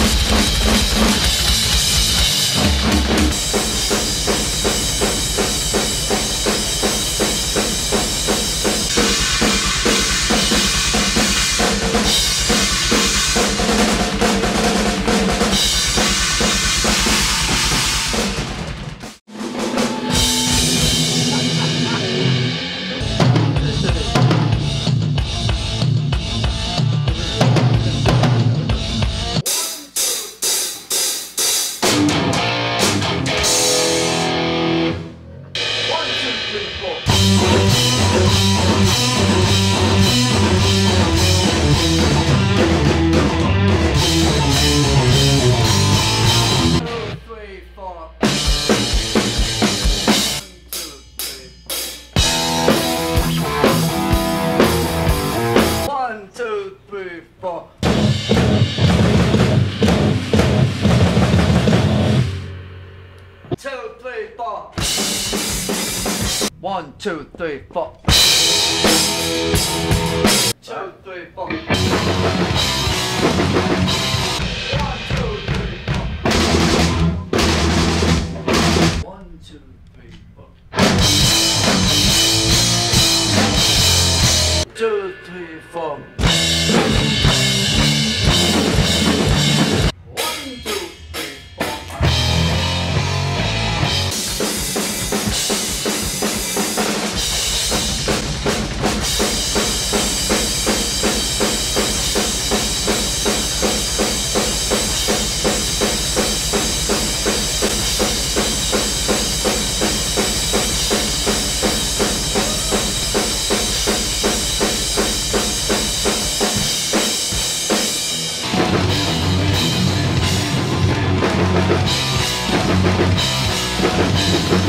Música One, two, three, four. Two, three, four. One, two, three, four. One, two,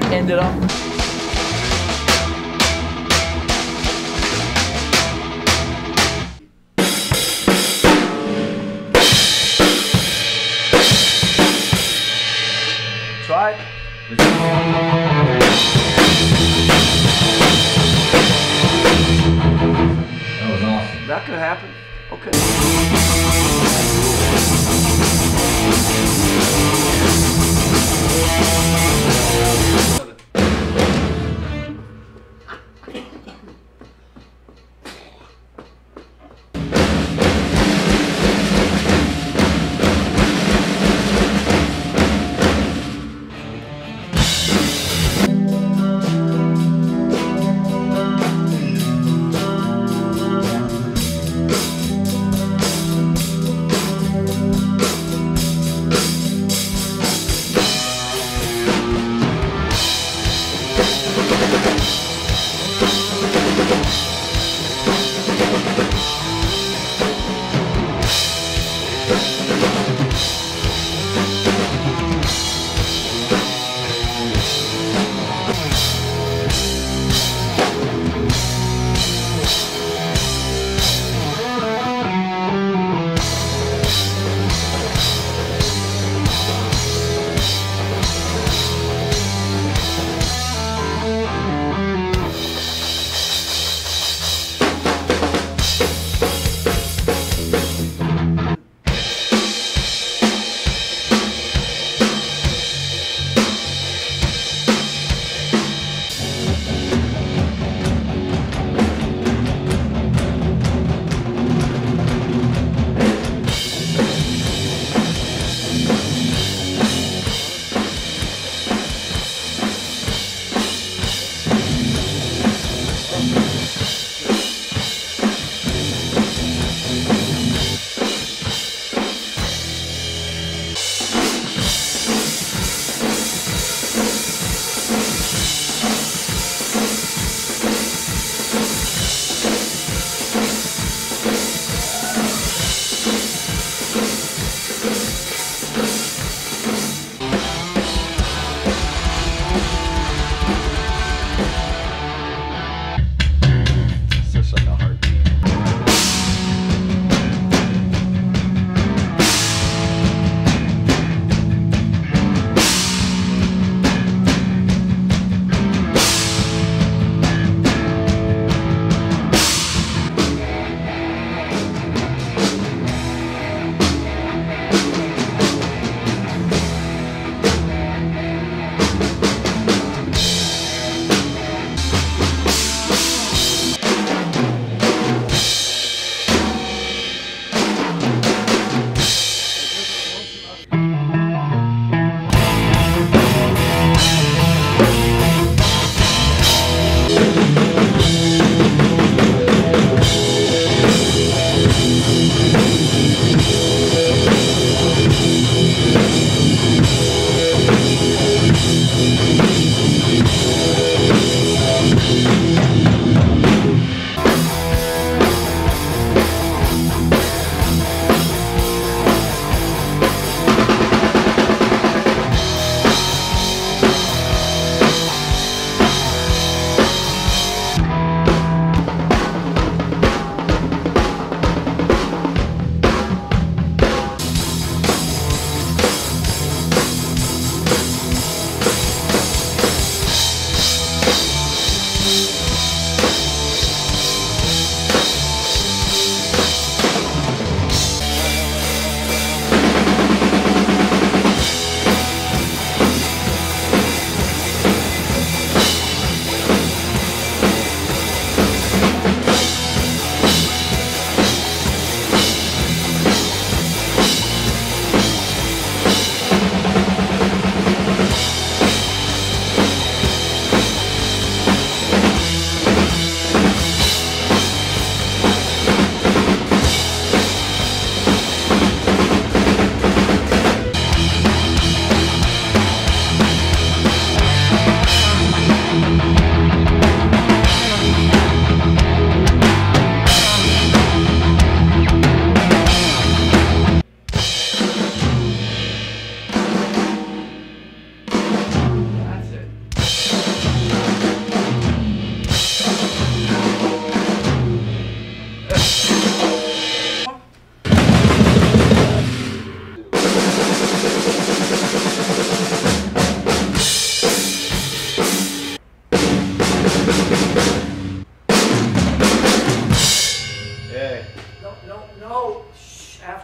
That ended up. Try. That was awesome. That could happen. Okay. Thank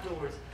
afterwards.